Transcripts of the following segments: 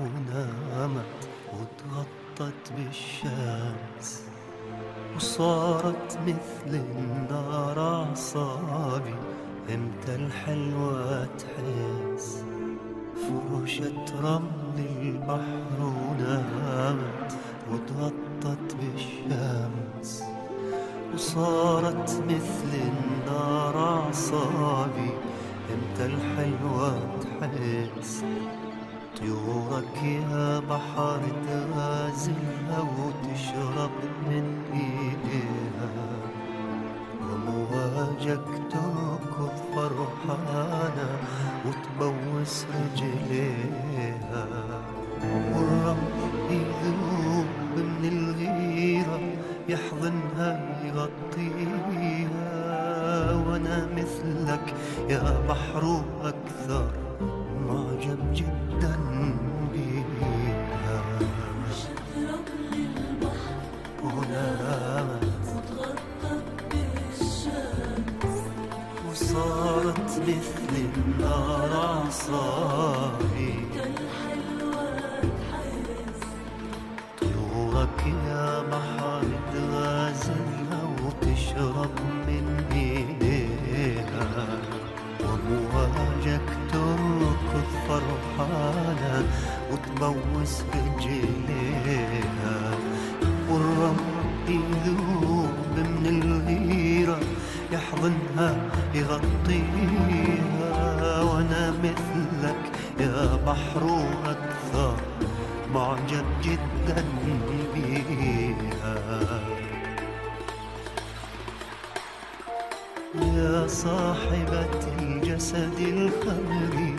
ونامت وتغطت بالشمس وصارت مثل النار أعصابي. إمتى الحلوة تحس؟ فرشت رمل البحر ونامت وتغطت بالشمس. وصارت مثل النار أعصابي. إمتى الحلوة تحس طيورك يا بحر تغازلها وتشرب من إيديها. ومواجك تركض فرحانة وتبوس رجليها يغطيها وأنا مثلك يا بحر وأكثر معجب جدا بيها. ونامت وصارت مثل النار أعصابي مثلك يا بحر وأكثر معجب جدا بيها. يا صاحبة الجسد الخمري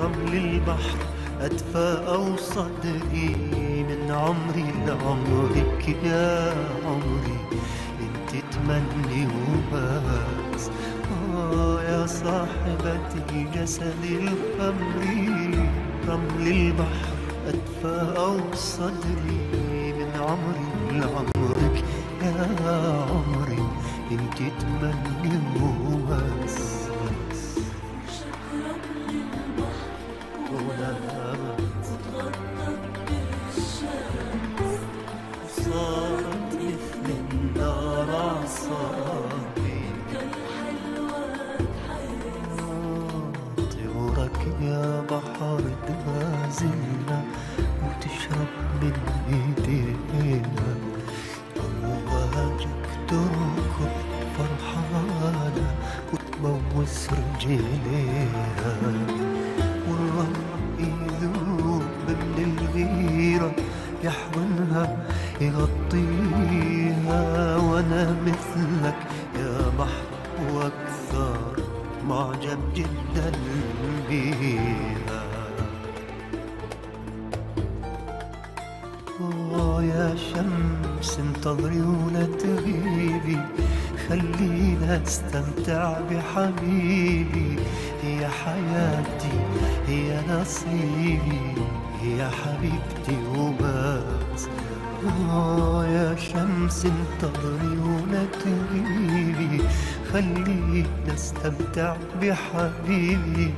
رمل البحر أدفى أو صدري من عمري لعمرك يا عمري انت تمني وبس يا صاحبة الجسد الخمري رمل البحر أدفى أو صدري من عمري لعمرك يا عمري انت تمني وبس وتبوس رجليها والرمل يذوب من الغيرة يحضنها يغطيها. وأنا مثلك يا بحر وأكثر معجب جدا بيها. يا شمس انتظري ولا تغيبي. خلينا استمتع بحبيبي. هي حياتي هي نصيبي هي حبيبتي وبس. آه يا شمس انتظري تغيبي خلينا استمتع بحبيبي.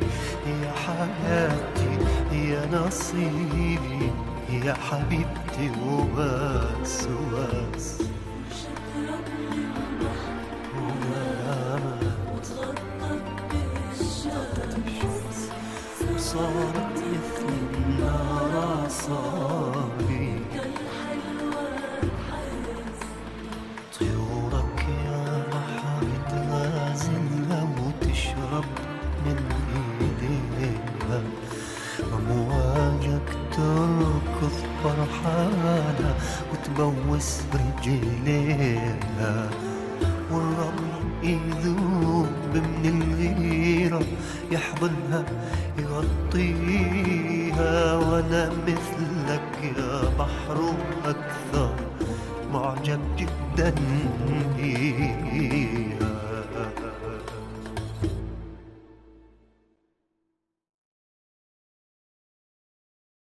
هي حياتي هي نصيبي يا حبيبتي وبس وبس. وتبوس رجليها والرمل يذوب من الغيرة يحضنها يغطيها. وأنا مثلك يا بحر وأكثر معجب جدا بيها